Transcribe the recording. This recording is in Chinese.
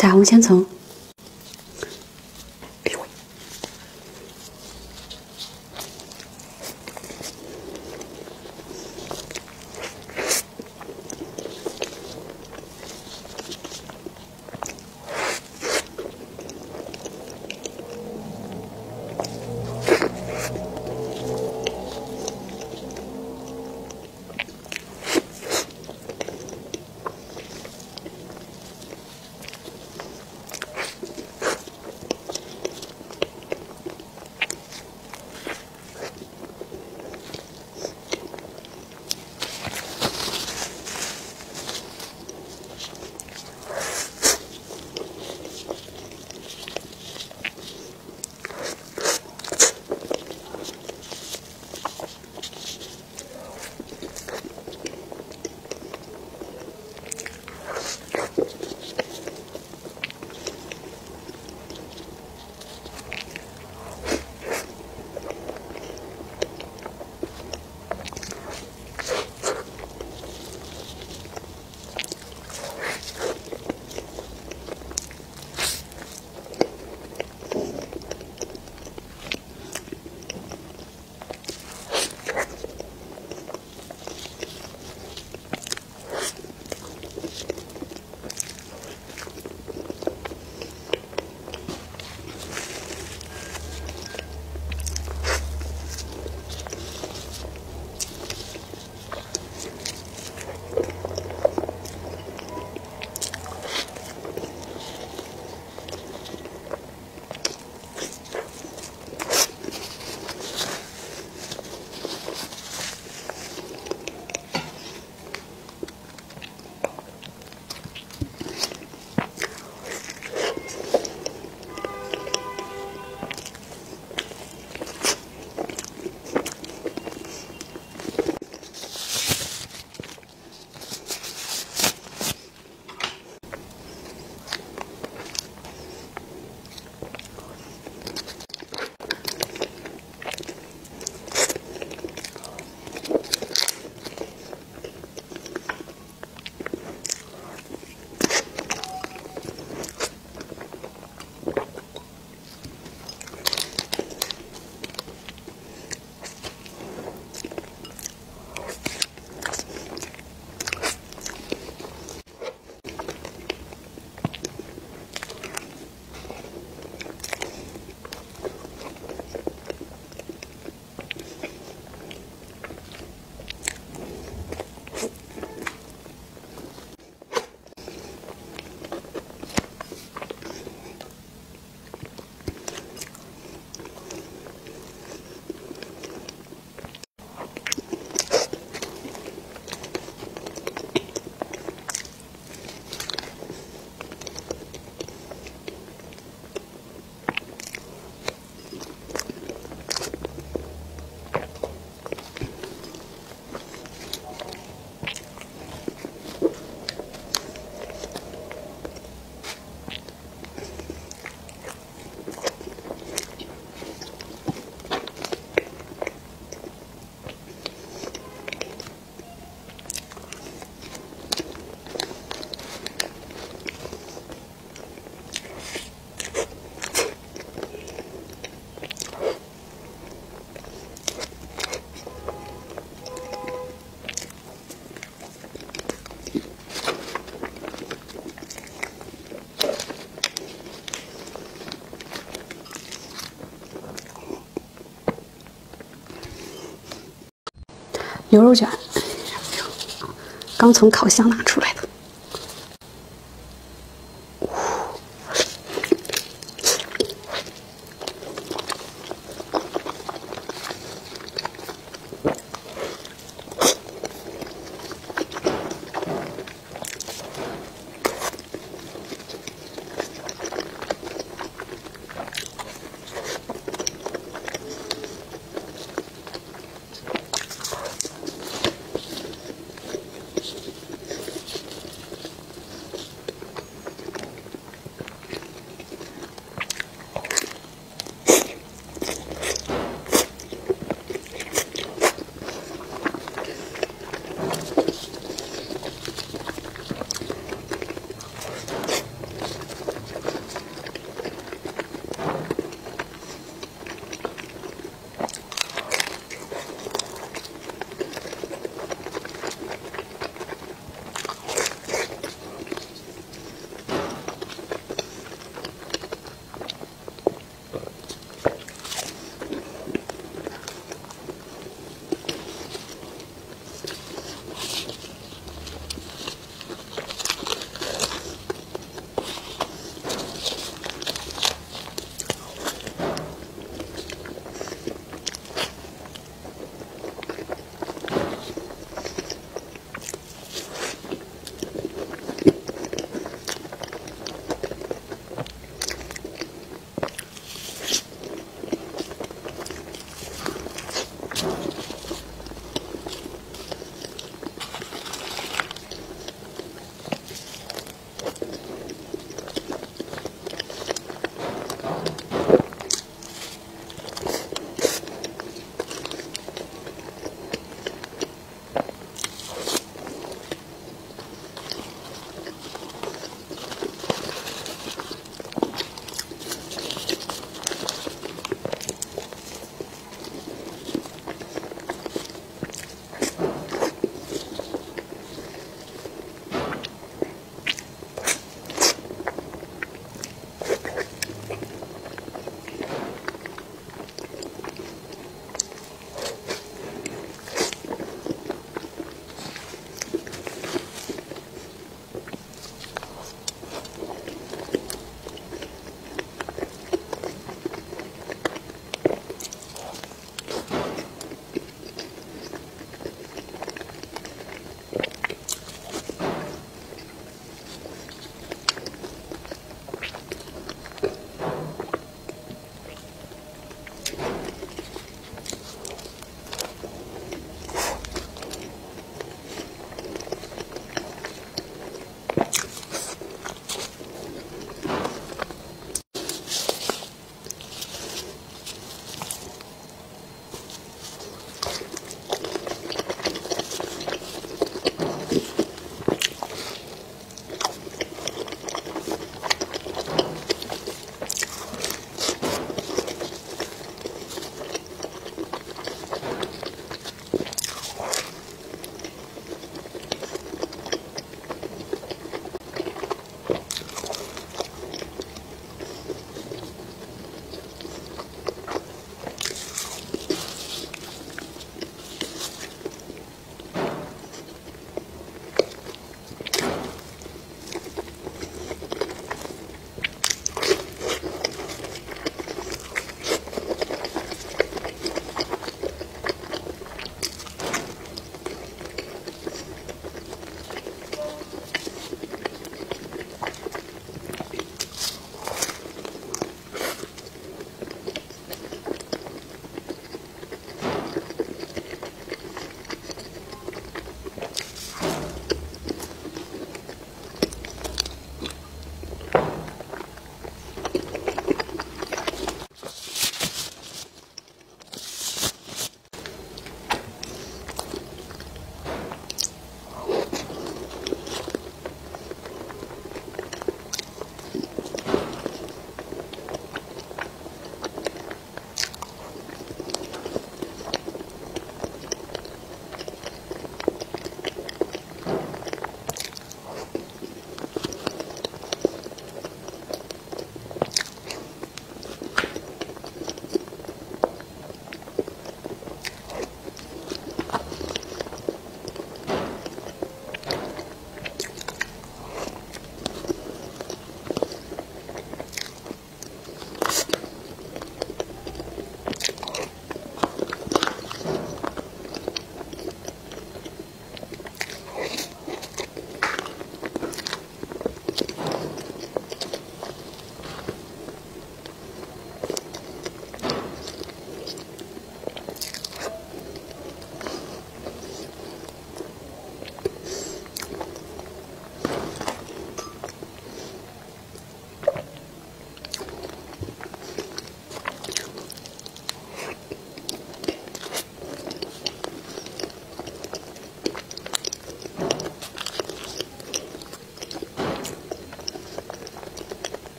彩虹千层。牛肉卷，刚从烤箱拿出来的。